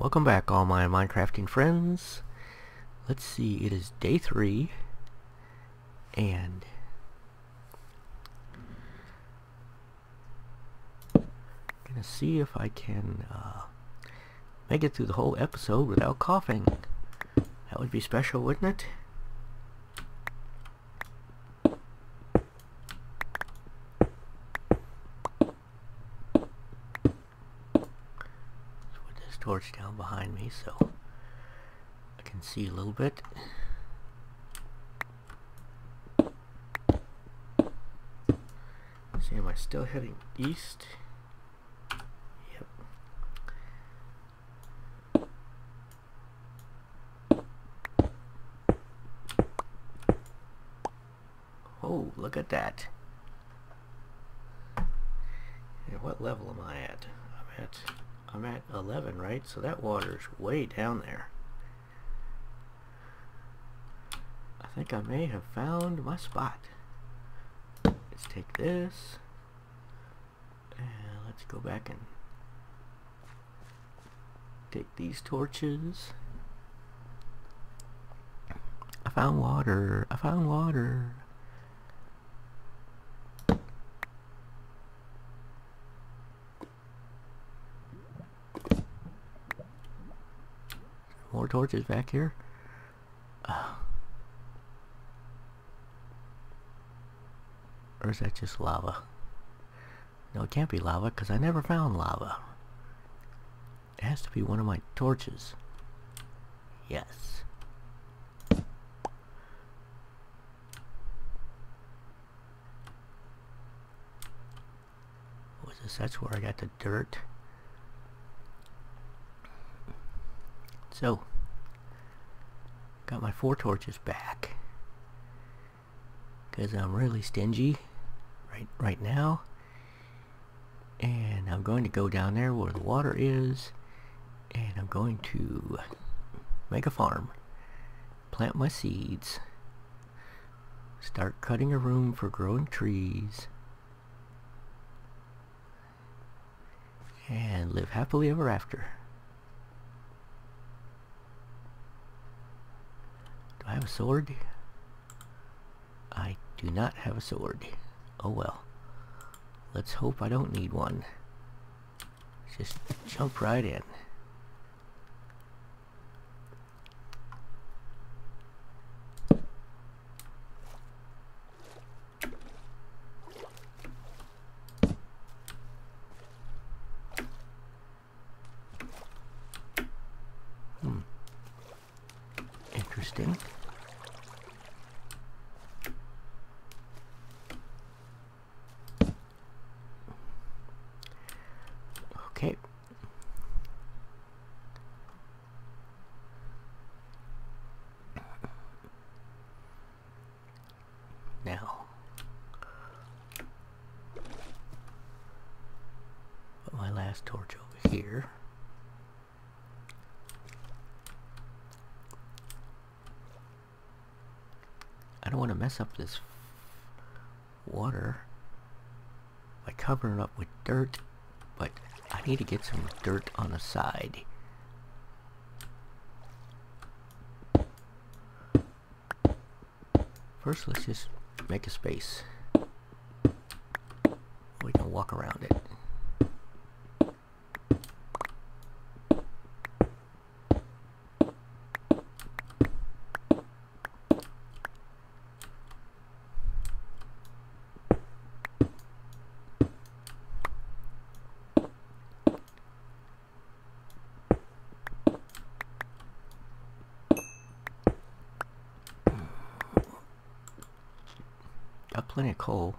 Welcome back all my Minecrafting friends. Let's see, it is day three and I'm gonna see if I can uh, make it through the whole episode without coughing. That would be special, wouldn't it? torch down so I can see a little bit. See, am I still heading east? Yep. Oh, look at that. And what level am I at? I'm at I'm at 11, right? So that water's way down there. I think I may have found my spot. Let's take this. And let's go back and take these torches. I found water. I found water. Torches back here. Uh, or is that just lava? No, it can't be lava because I never found lava. It has to be one of my torches. Yes. What was this? That's where I got the dirt. So, got my four torches back. Because I'm really stingy right, right now. And I'm going to go down there where the water is. And I'm going to make a farm. Plant my seeds. Start cutting a room for growing trees. And live happily ever after. I have a sword? I do not have a sword. Oh well. Let's hope I don't need one. Just jump right in. Now, put my last torch over here. I don't want to mess up this water by covering it up with dirt, but I need to get some dirt on the side. First, let's just make a space. We can walk around it. Got plenty of coal.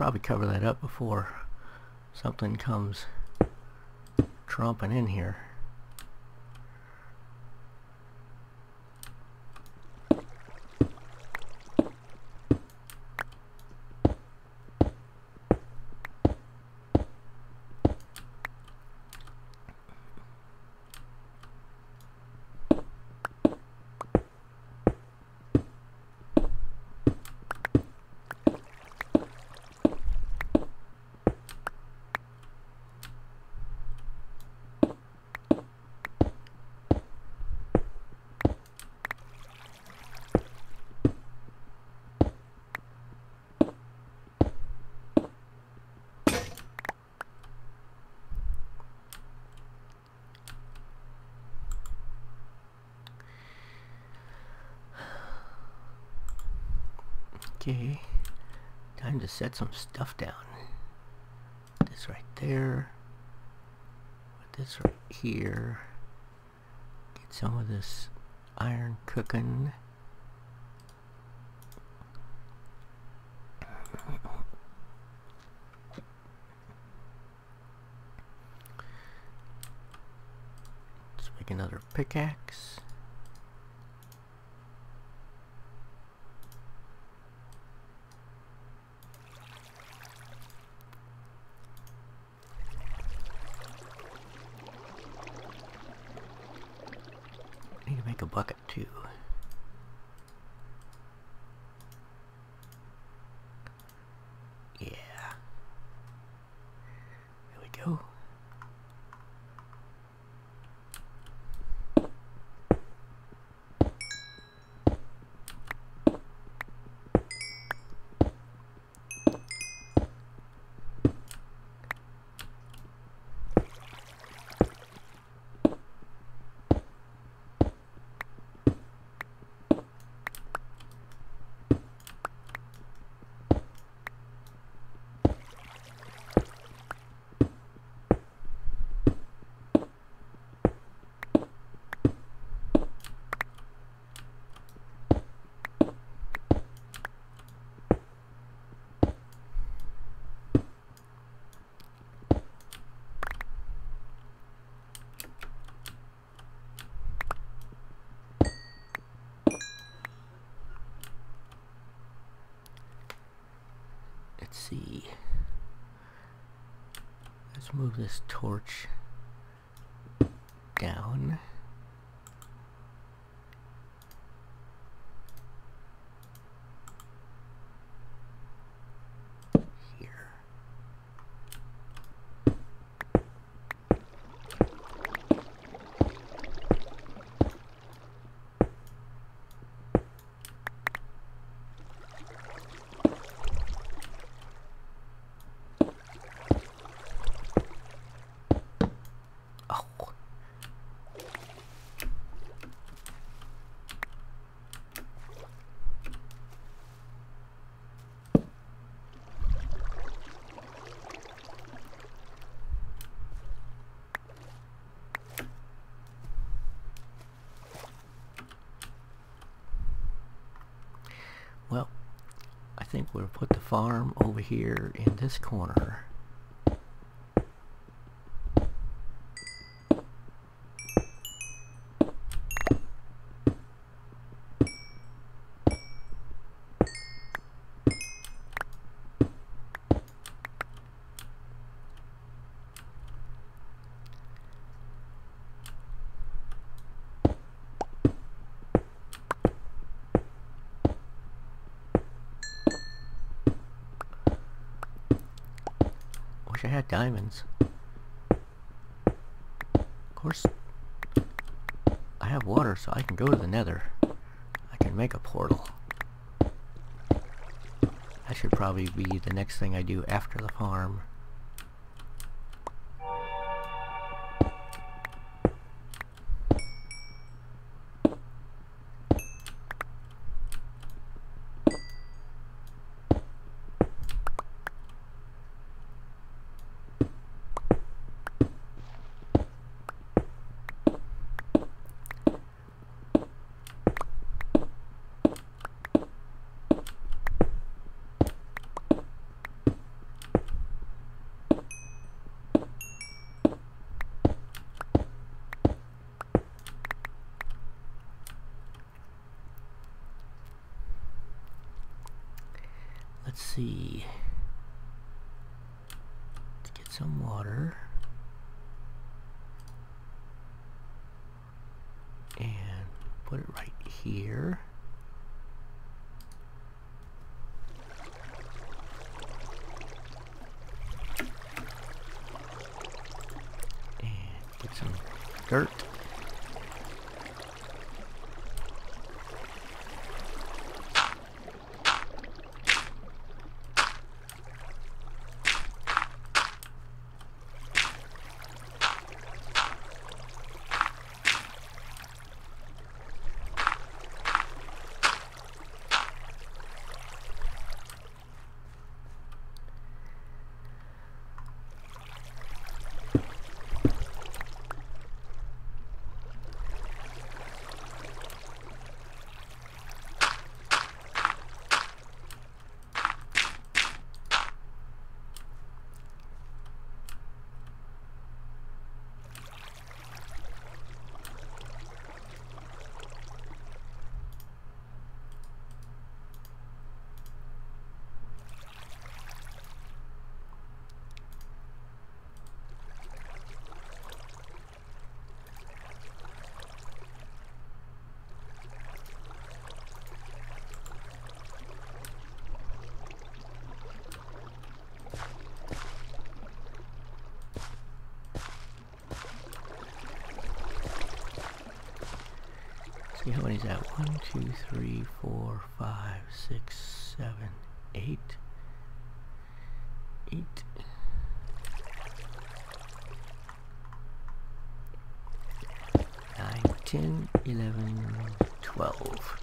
Probably cover that up before something comes tromping in here. Okay, time to set some stuff down. This right there. This right here. Get some of this iron cooking. Let's make another pickaxe. need to make Let's see. Let's move this torch down. Here. Oh. Well, I think we'll put the farm over here in this corner. Wish I had diamonds. Of course, I have water, so I can go to the nether. I can make a portal. That should probably be the next thing I do after the farm. Let's see. Let's get some water. And put it right here. And get some dirt. See how many is that? One, two, three, four, five, six, seven, eight. Eight. Nine, ten, eleven, twelve.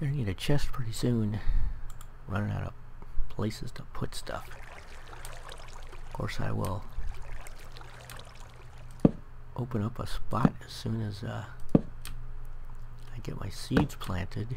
Gonna need a chest pretty soon. Running out of places to put stuff. Of course I will open up a spot as soon as uh, I get my seeds planted.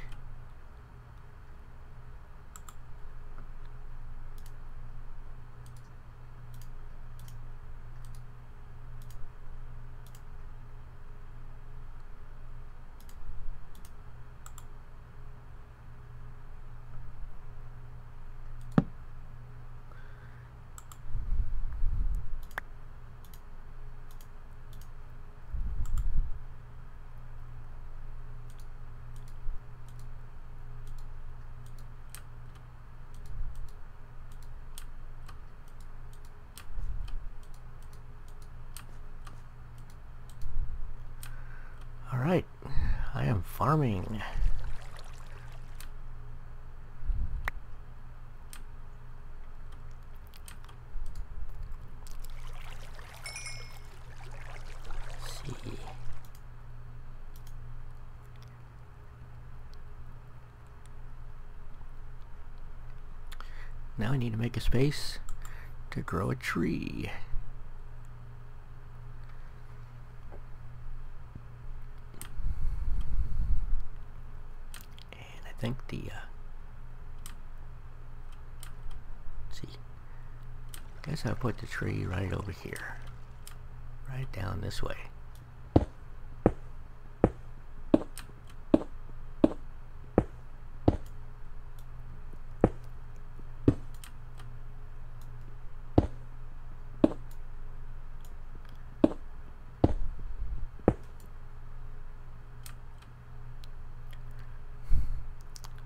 Alright, I am farming. Now I need to make a space to grow a tree. guess I put the tree right over here. Right down this way.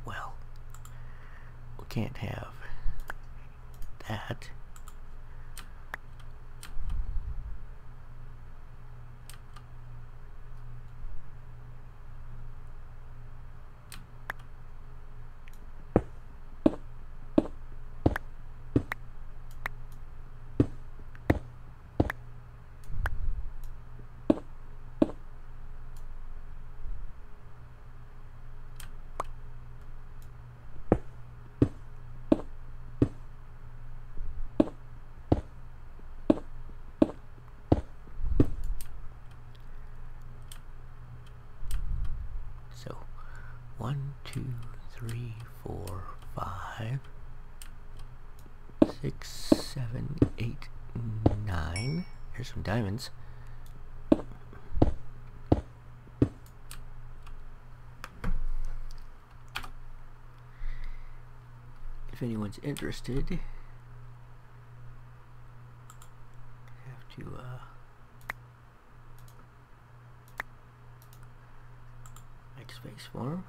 Well, we can't have that. So, one, two, three, four, five, six, seven, eight, nine. Here's some diamonds. If anyone's interested, have to uh, make space for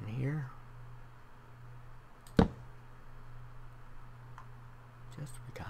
in here. Just because.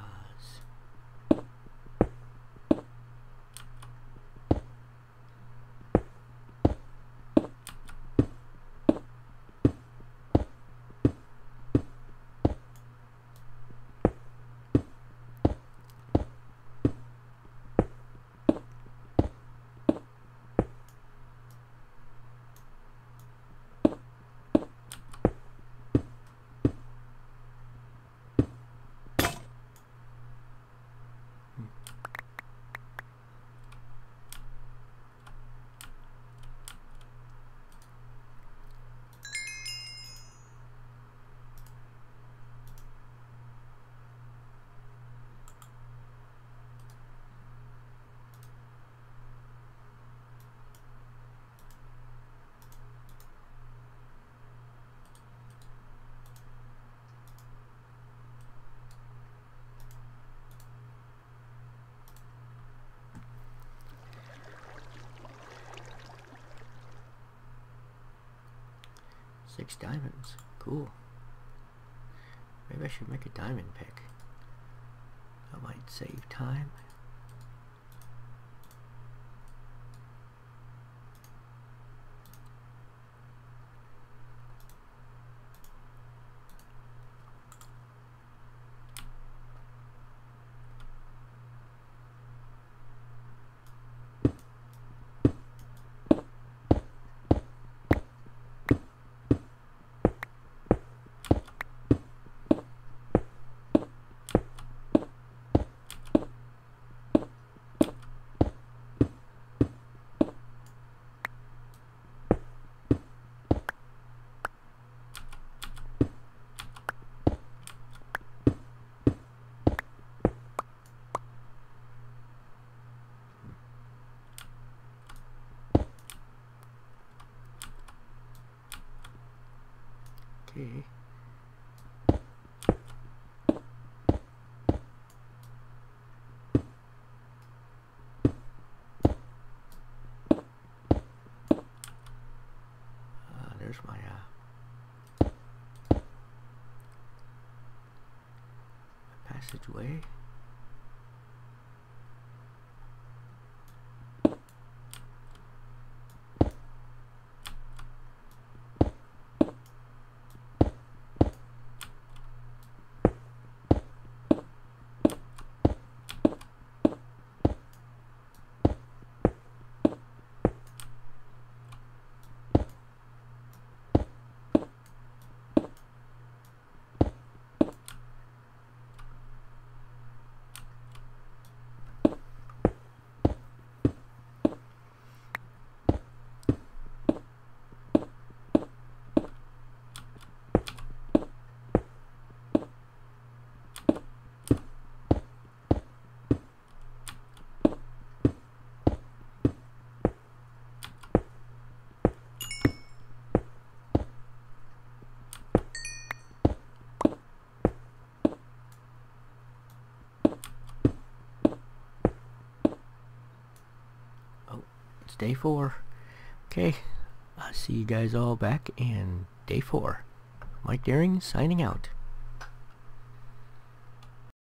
Six diamonds. Cool. Maybe I should make a diamond pick. That might save time. Okay. Uh, there's my uh, passageway. It's day four. Okay, I'll see you guys all back in day four. Mike Deering signing out.